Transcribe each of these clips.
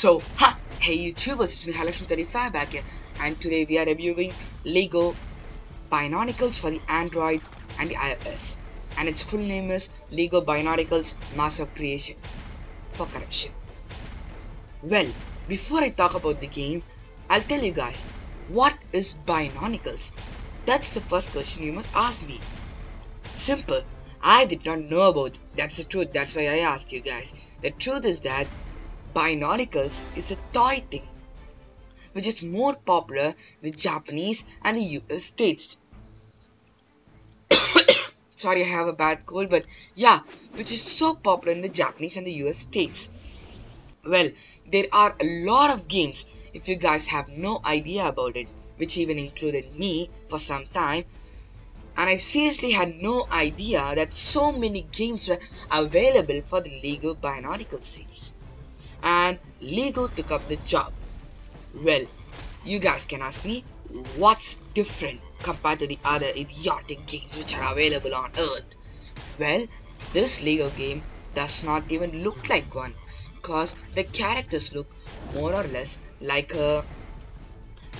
So, ha! Hey YouTubers, it's me Harilakshman35 back here and today we are reviewing LEGO Bionicles for the Android and the iOS and its full name is LEGO Bionicles Mask of Creation for correction. Well, before I talk about the game, I'll tell you guys, what is Bionicles? That's the first question you must ask me. Simple, I did not know about it. That's the truth, that's why I asked you guys. The truth is that Bionicles is a toy thing which is more popular the Japanese and the US states. Sorry, I have a bad cold, but yeah, which is so popular in the Japanese and the US states. Well, there are a lot of games if you guys have no idea about it, which even included me for some time. And I seriously had no idea that so many games were available for the LEGO Bionicles series and Lego took up the job. Well, you guys can ask me what's different compared to the other idiotic games which are available on Earth. Well, this Lego game does not even look like one because the characters look more or less like a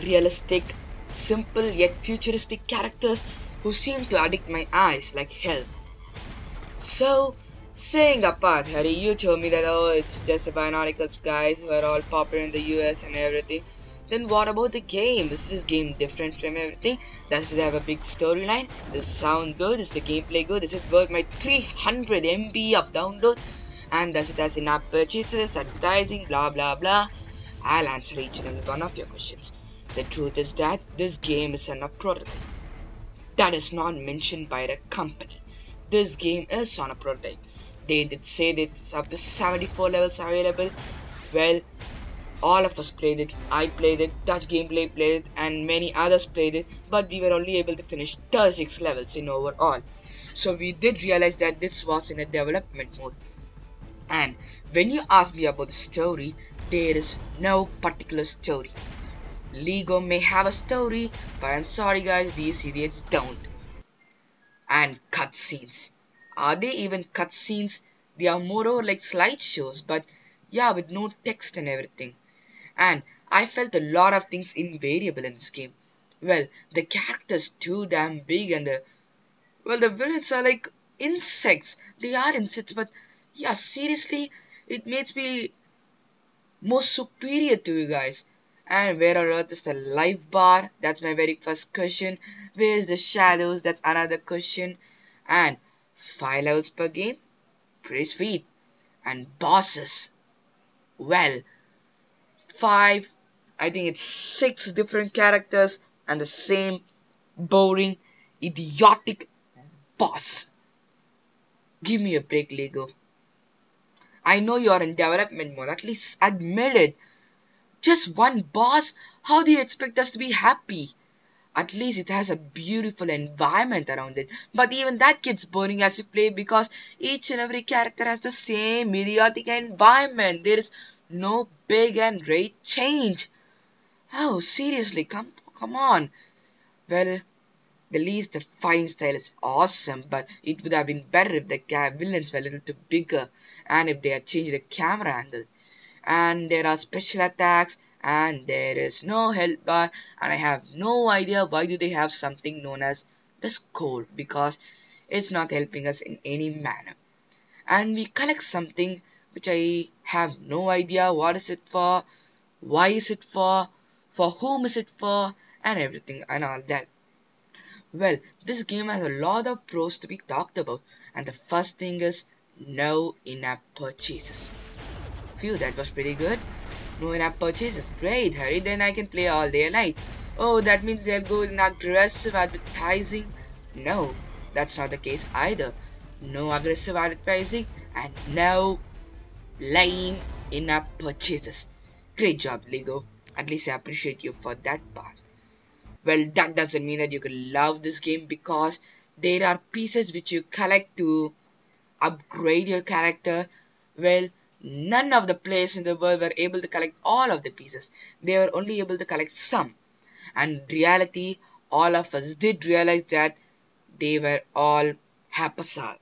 realistic, simple yet futuristic characters who seem to addict my eyes like hell. So, Saying apart, Hari, you told me that oh, it's just the Bionicles guys who are all popular in the US and everything. Then what about the game? Is this game different from everything? Does it have a big storyline? Does it sound good? Is the gameplay good? Is it worth my 300 MB of download? And does it has in-app purchases, advertising, blah blah blah? I'll answer each and every one of your questions. The truth is that this game is an a prototype. That is not mentioned by the company. This game is on a prototype they did say that up to 74 levels available well all of us played it. I played it touch gameplay played it and many others played it but we were only able to finish 36 levels in overall. So we did realize that this was in a development mode. And when you ask me about the story there is no particular story. Lego may have a story but I'm sorry guys these idiots don't. And cutscenes are they even cutscenes? They are more or like slideshows, but yeah, with no text and everything. And I felt a lot of things invariable in this game. Well, the characters too damn big and the well the villains are like insects. They are insects, but yeah, seriously, it makes me more superior to you guys. And where on earth is the life bar? That's my very first question. Where is the shadows? That's another question. And 5 levels per game? Pretty sweet. And bosses? Well, 5, I think it's 6 different characters and the same boring, idiotic boss. Give me a break, Lego. I know you are in development mode, at least admit it. Just one boss? How do you expect us to be happy? At least it has a beautiful environment around it. But even that gets boring as you play because each and every character has the same idiotic environment. There is no big and great change. Oh, seriously, come come on. Well, the least the fighting style is awesome, but it would have been better if the villains were a little too bigger and if they had changed the camera angle. And there are special attacks and there is no health bar and I have no idea why do they have something known as the score because it's not helping us in any manner. And we collect something which I have no idea what is it for why is it for for whom is it for and everything and all that. Well this game has a lot of pros to be talked about and the first thing is no in-app purchases. Phew that was pretty good no in-app purchases. Great, Hari. Then I can play all day and night. Oh, that means they'll go in aggressive advertising? No, that's not the case either. No aggressive advertising and no lame in-app purchases. Great job, Lego. At least I appreciate you for that part. Well, that doesn't mean that you can love this game because there are pieces which you collect to upgrade your character. Well, None of the players in the world were able to collect all of the pieces. They were only able to collect some. And reality, all of us did realize that they were all haphazard.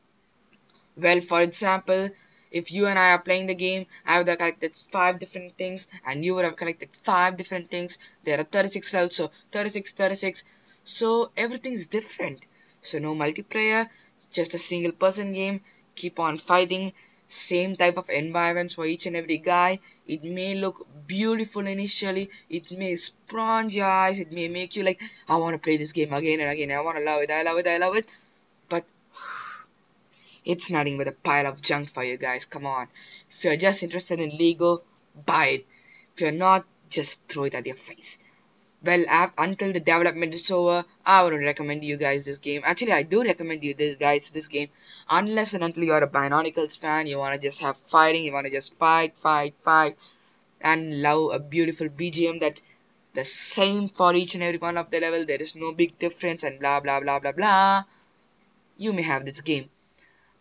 Well, for example, if you and I are playing the game, I would have collected five different things, and you would have collected five different things. There are 36 levels, so 36, 36. So everything is different. So no multiplayer, just a single person game. Keep on fighting. Same type of environments for each and every guy. It may look beautiful initially. It may sponge your eyes. It may make you like, I want to play this game again and again. I want to love it. I love it. I love it. But it's nothing but a pile of junk for you guys. Come on. If you're just interested in Lego, buy it. If you're not, just throw it at your face. Well, until the development is over, I would recommend you guys this game. Actually, I do recommend you this guys this game, unless and until you're a Bionicles fan, you wanna just have fighting, you wanna just fight, fight, fight, and love a beautiful BGM that the same for each and every one of the level. There is no big difference, and blah blah blah blah blah. You may have this game.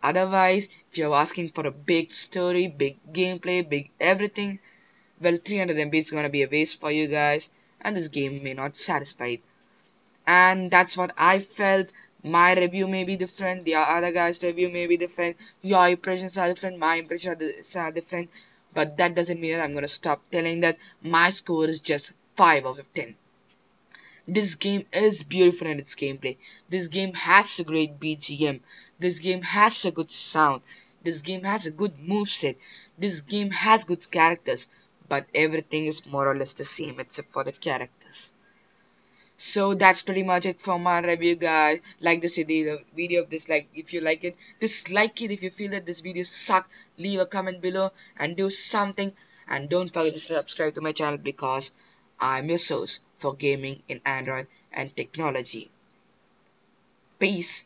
Otherwise, if you're asking for a big story, big gameplay, big everything, well, 300 MB is gonna be a waste for you guys, and this game may not satisfy. And that's what I felt. My review may be different, the other guy's review may be different, your impressions are different, my impressions are different, but that doesn't mean that I'm gonna stop telling that my score is just 5 out of 10. This game is beautiful in its gameplay. This game has a great BGM. This game has a good sound. This game has a good move set. This game has good characters. But everything is more or less the same except for the characters. So that's pretty much it for my review guys. Like this video, video of this like if you like it. Dislike it if you feel that this video sucked. Leave a comment below and do something. And don't forget to subscribe to my channel because I'm your source for gaming in Android and technology. Peace.